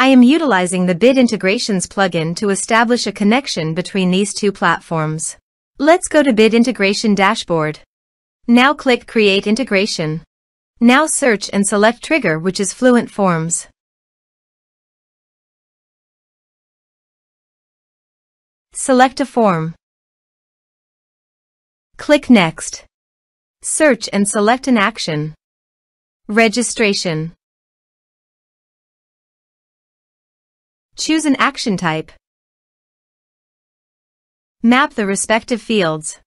I am utilizing the Bit Integrations plugin to establish a connection between these two platforms. Let's go to Bit Integration Dashboard. Now click Create Integration. Now search and select Trigger which is Fluent Forms. Select a form. Click Next. Search and select an action. Registration. Choose an action type. Map the respective fields.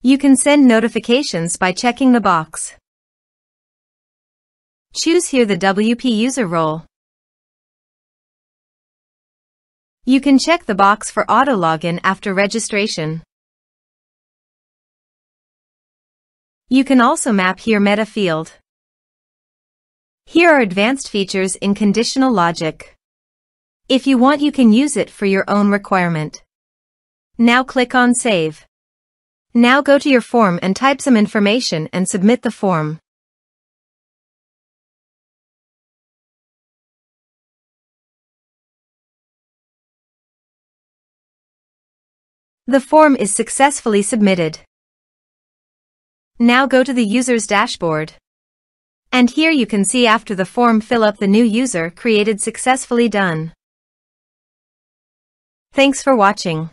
You can send notifications by checking the box. Choose here the WP user role. You can check the box for auto login after registration. You can also map here meta field. Here are advanced features in conditional logic. If you want you can use it for your own requirement. Now click on Save. Now go to your form and type some information and submit the form. The form is successfully submitted. Now go to the user's dashboard. And here you can see after the form fill up the new user created successfully done. Thanks for watching.